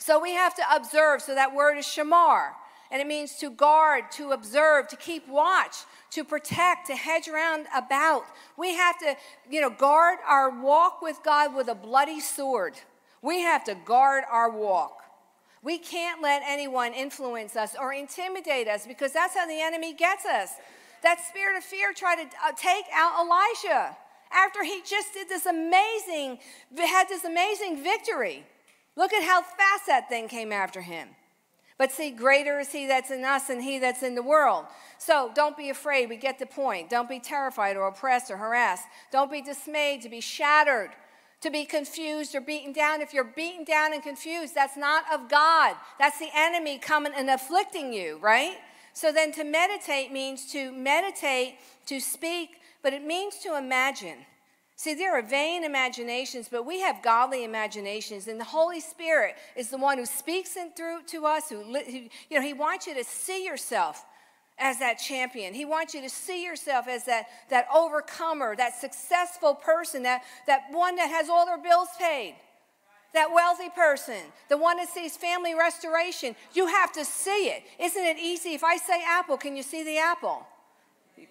So we have to observe. So that word is shamar. And it means to guard, to observe, to keep watch, to protect, to hedge around about. We have to, you know, guard our walk with God with a bloody sword. We have to guard our walk. We can't let anyone influence us or intimidate us because that's how the enemy gets us. That spirit of fear tried to uh, take out Elijah after he just did this amazing, had this amazing victory. Look at how fast that thing came after him. But see, greater is he that's in us than he that's in the world. So don't be afraid. We get the point. Don't be terrified or oppressed or harassed. Don't be dismayed to be shattered, to be confused or beaten down. If you're beaten down and confused, that's not of God. That's the enemy coming and afflicting you, right? So then to meditate means to meditate, to speak, but it means to imagine. See, there are vain imaginations, but we have godly imaginations, and the Holy Spirit is the one who speaks in through to us. Who, who, you know, He wants you to see yourself as that champion. He wants you to see yourself as that, that overcomer, that successful person, that, that one that has all their bills paid, that wealthy person, the one that sees family restoration. You have to see it. Isn't it easy? If I say apple, can you see the apple?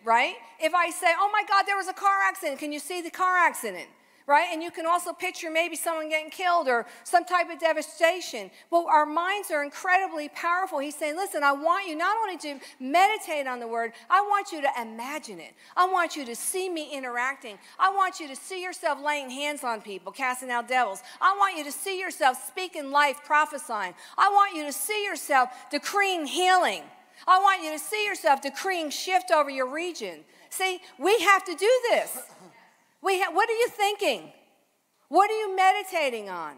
Right? If I say, oh my God, there was a car accident, can you see the car accident? Right? And you can also picture maybe someone getting killed or some type of devastation. Well, our minds are incredibly powerful. He's saying, listen, I want you not only to meditate on the word, I want you to imagine it. I want you to see me interacting. I want you to see yourself laying hands on people, casting out devils. I want you to see yourself speaking life, prophesying. I want you to see yourself decreeing healing. I want you to see yourself decreeing shift over your region. See, we have to do this. We ha- what are you thinking? What are you meditating on?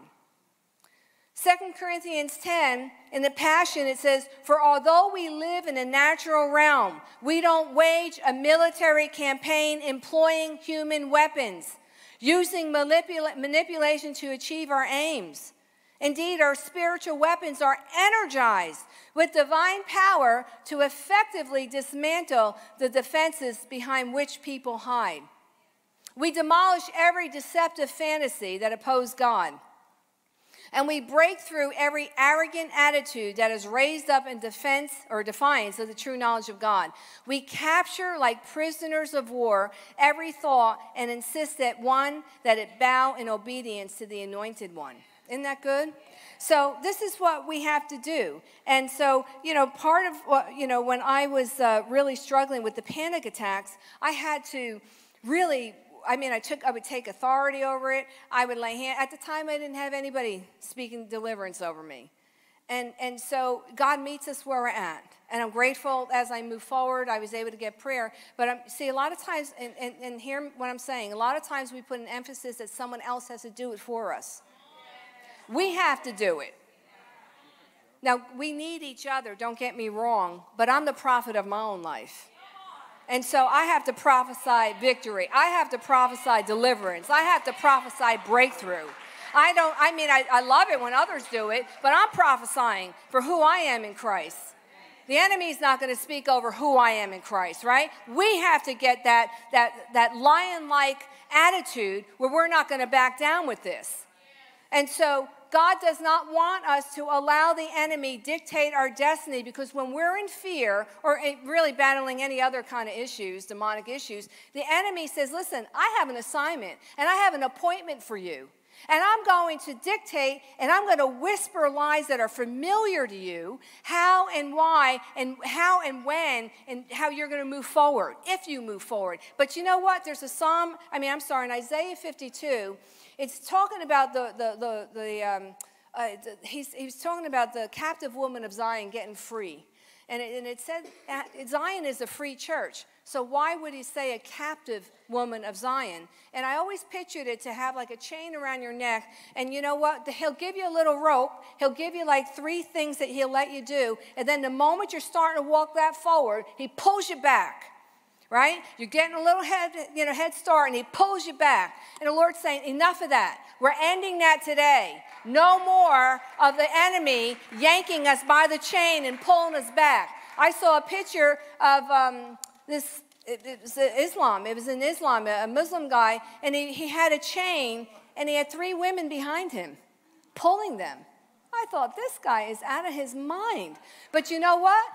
2 Corinthians 10, in the Passion, it says, For although we live in a natural realm, we don't wage a military campaign employing human weapons, using manipula- manipulation to achieve our aims. Indeed, our spiritual weapons are energized with divine power to effectively dismantle the defenses behind which people hide. We demolish every deceptive fantasy that opposes God. And we break through every arrogant attitude that is raised up in defense or defiance of the true knowledge of God. We capture, like prisoners of war, every thought and insist that one, that it bow in obedience to the anointed one. Isn't that good? So this is what we have to do. And so, you know, part of what, you know, when I was uh, really struggling with the panic attacks, I had to really I mean, I took, I would take authority over it. I would lay hand. At the time, I didn't have anybody speaking deliverance over me, and and so God meets us where we're at, and I'm grateful as I move forward. I was able to get prayer, but I'm, see, a lot of times, and, and, and hear what I'm saying. A lot of times, we put an emphasis that someone else has to do it for us. We have to do it. Now, we need each other, don't get me wrong, but I'm the prophet of my own life. And so I have to prophesy victory. I have to prophesy deliverance. I have to prophesy breakthrough. I don't, I mean, I, I love it when others do it, but I'm prophesying for who I am in Christ. The enemy's not going to speak over who I am in Christ, right? We have to get that, that, that lion like attitude where we're not going to back down with this. And so God does not want us to allow the enemy dictate our destiny because when we're in fear or really battling any other kind of issues, demonic issues, the enemy says, Listen, I have an assignment and I have an appointment for you. And I'm going to dictate and I'm going to whisper lies that are familiar to you, how and why, and how and when, and how you're going to move forward, if you move forward. But you know what? There's a psalm, I mean, I'm sorry, in Isaiah 52, it's talking about the, the, the, the um, uh, he's, he's talking about the captive woman of Zion getting free. And it, and it said Zion is a free church. So why would he say a captive woman of Zion? And I always pictured it to have like a chain around your neck. And you know what? He'll give you a little rope. He'll give you like three things that he'll let you do. And then the moment you're starting to walk that forward, he pulls you back right? You're getting a little head, you know, head start, and he pulls you back. And the Lord's saying, enough of that. We're ending that today. No more of the enemy yanking us by the chain and pulling us back. I saw a picture of um, this, it, it was Islam. It was in Islam, a Muslim guy, and he, he had a chain, and he had three women behind him, pulling them. I thought, this guy is out of his mind. But you know what?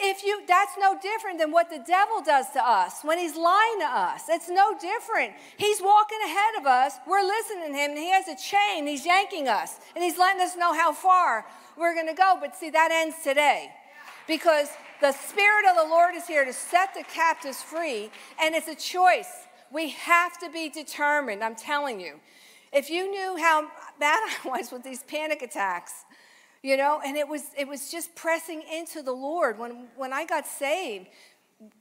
If you, that's no different than what the devil does to us when he's lying to us. It's no different. He's walking ahead of us. We're listening to him, and he has a chain. He's yanking us, and he's letting us know how far we're going to go. But see, that ends today because the Spirit of the Lord is here to set the captives free, and it's a choice. We have to be determined, I'm telling you. If you knew how bad I was with these panic attacks, you know, and it was it was just pressing into the Lord. When when I got saved,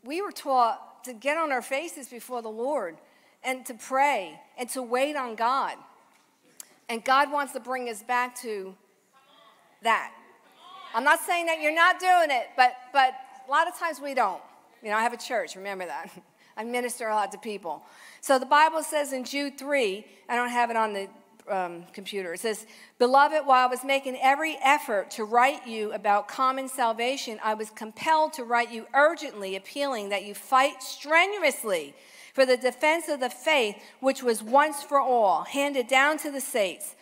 we were taught to get on our faces before the Lord and to pray and to wait on God. And God wants to bring us back to that. I'm not saying that you're not doing it, but but a lot of times we don't. You know, I have a church, remember that. I minister a lot to people. So the Bible says in Jude 3, I don't have it on the um, computer. It says, Beloved, while I was making every effort to write you about common salvation, I was compelled to write you urgently, appealing that you fight strenuously for the defense of the faith which was once for all handed down to the saints,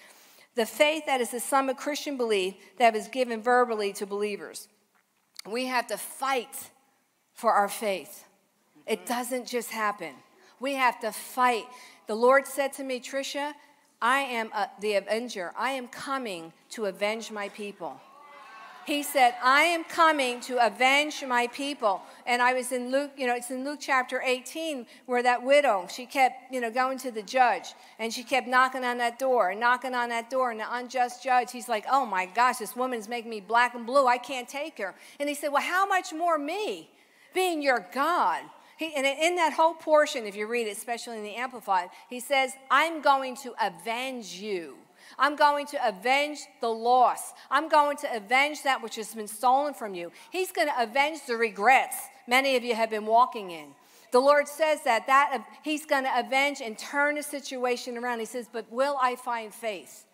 the faith that is the sum of Christian belief that was given verbally to believers. We have to fight for our faith. It doesn't just happen. We have to fight. The Lord said to me, Trisha, I am a, the avenger. I am coming to avenge my people. He said, I am coming to avenge my people. And I was in Luke, you know, it's in Luke chapter 18 where that widow, she kept, you know, going to the judge and she kept knocking on that door and knocking on that door. And the unjust judge, he's like, oh my gosh, this woman's making me black and blue. I can't take her. And he said, well, how much more me, being your God? He, and in that whole portion, if you read it, especially in the Amplified, he says, I'm going to avenge you. I'm going to avenge the loss. I'm going to avenge that which has been stolen from you. He's going to avenge the regrets many of you have been walking in. The Lord says that, that He's going to avenge and turn the situation around. He says, But will I find faith?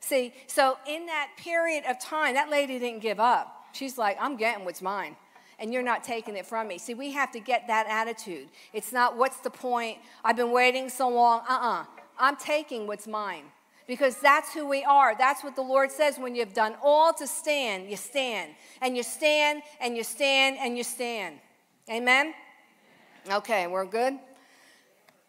See, so in that period of time, that lady didn't give up. She's like, I'm getting what's mine and you're not taking it from me. See, we have to get that attitude. It's not, what's the point? I've been waiting so long. Uh uh-uh. uh. i am taking what's mine because that's who we are. That's what the Lord says. When you've done all to stand, you stand. And you stand, and you stand, and you stand. Amen? Okay, we're good?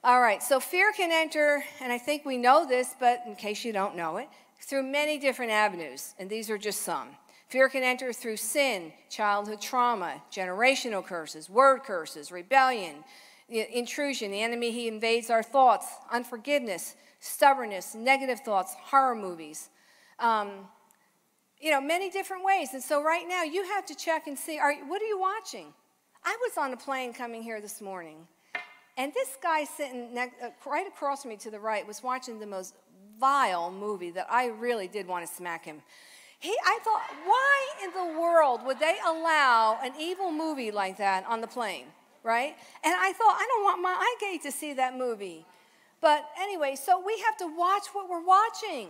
All right, so fear can enter, and I think we know this, but in case you don't know it, through many different avenues, and these are just some. Fear can enter through sin, childhood trauma, generational curses, word curses, rebellion, intrusion. The enemy, he invades our thoughts, unforgiveness, stubbornness, negative thoughts, horror movies. Um, you know, many different ways. And so right now, you have to check and see are, what are you watching? I was on a plane coming here this morning, and this guy sitting ne- uh, right across from me to the right was watching the most vile movie that I really did want to smack him. He, I thought, why in the world would they allow an evil movie like that on the plane, right? And I thought, I don't want my eye gate to see that movie. But anyway, so we have to watch what we're watching.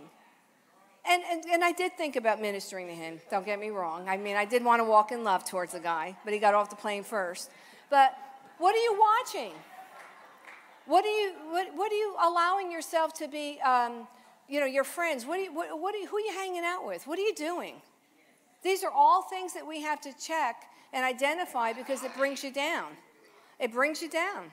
And, and, and I did think about ministering to him, don't get me wrong. I mean, I did want to walk in love towards the guy, but he got off the plane first. But what are you watching? What are you, what, what are you allowing yourself to be um, you know, your friends, what, you, what, what you, who are you hanging out with? What are you doing? These are all things that we have to check and identify because it brings you down. It brings you down.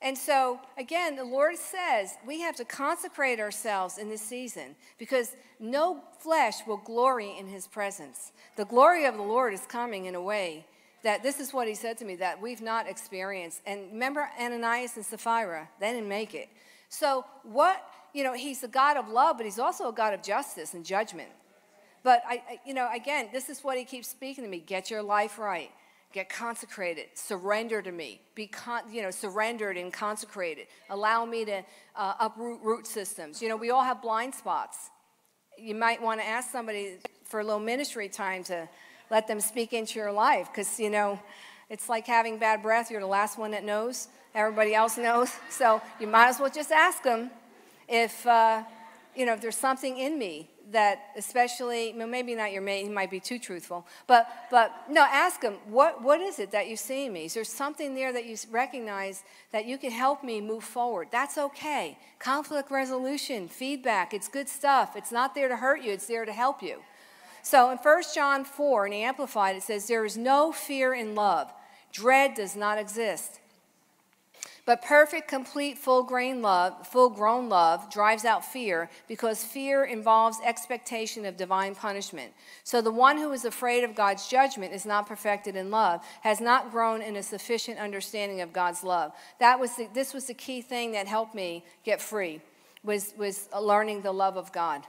And so, again, the Lord says we have to consecrate ourselves in this season because no flesh will glory in his presence. The glory of the Lord is coming in a way that this is what he said to me that we've not experienced. And remember Ananias and Sapphira, they didn't make it. So, what you know, he's a God of love, but he's also a God of justice and judgment. But I, you know, again, this is what he keeps speaking to me: get your life right, get consecrated, surrender to me, be, con- you know, surrendered and consecrated. Allow me to uh, uproot root systems. You know, we all have blind spots. You might want to ask somebody for a little ministry time to let them speak into your life, because you know, it's like having bad breath. You're the last one that knows. Everybody else knows. So you might as well just ask them if, uh, you know, if there's something in me that especially, well, maybe not your mate, he might be too truthful, but, but no, ask him, what, what is it that you see in me? Is there something there that you recognize that you can help me move forward? That's okay. Conflict resolution, feedback, it's good stuff. It's not there to hurt you, it's there to help you. So in 1 John 4, in Amplified, it says, There is no fear in love. Dread does not exist. But perfect, complete, full grain love, full grown love drives out fear because fear involves expectation of divine punishment. So the one who is afraid of God's judgment is not perfected in love, has not grown in a sufficient understanding of God's love. That was the, this was the key thing that helped me get free was, was learning the love of God.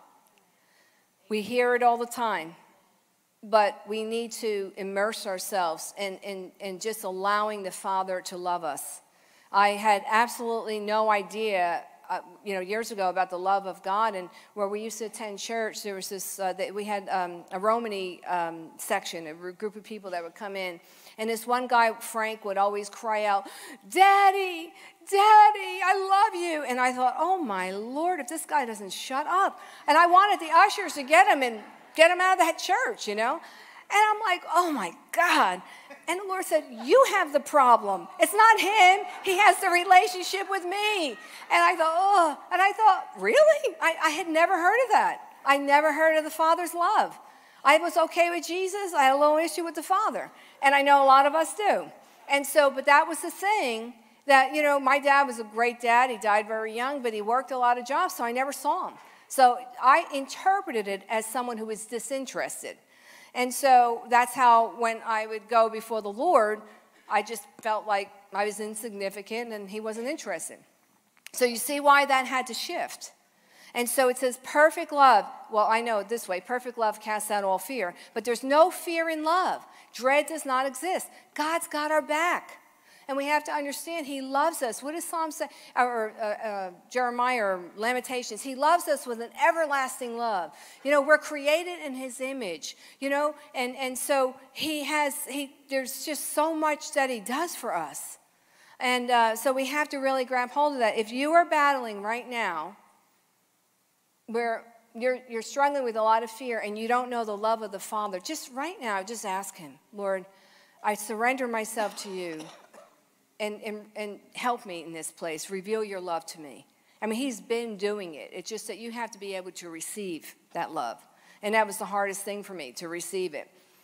We hear it all the time, but we need to immerse ourselves in, in, in just allowing the Father to love us. I had absolutely no idea, uh, you know, years ago about the love of God. And where we used to attend church, there was this, uh, that we had um, a Romany um, section, a group of people that would come in. And this one guy, Frank, would always cry out, Daddy, Daddy, I love you. And I thought, oh my Lord, if this guy doesn't shut up. And I wanted the ushers to get him and get him out of that church, you know? And I'm like, oh my God. And the Lord said, You have the problem. It's not him. He has the relationship with me. And I thought, Oh, and I thought, Really? I, I had never heard of that. I never heard of the Father's love. I was okay with Jesus. I had a little issue with the Father. And I know a lot of us do. And so, but that was the thing that, you know, my dad was a great dad. He died very young, but he worked a lot of jobs, so I never saw him. So I interpreted it as someone who was disinterested. And so that's how, when I would go before the Lord, I just felt like I was insignificant and He wasn't interested. So you see why that had to shift. And so it says, perfect love. Well, I know it this way perfect love casts out all fear. But there's no fear in love. Dread does not exist. God's got our back. And we have to understand He loves us. What does Psalm say? Or uh, uh, Jeremiah or Lamentations? He loves us with an everlasting love. You know, we're created in His image, you know, and, and so He has, he, there's just so much that He does for us. And uh, so we have to really grab hold of that. If you are battling right now, where you're, you're struggling with a lot of fear and you don't know the love of the Father, just right now, just ask Him, Lord, I surrender myself to you and, and, and help me in this place. Reveal your love to me. I mean, he's been doing it. It's just that you have to be able to receive that love. And that was the hardest thing for me to receive it.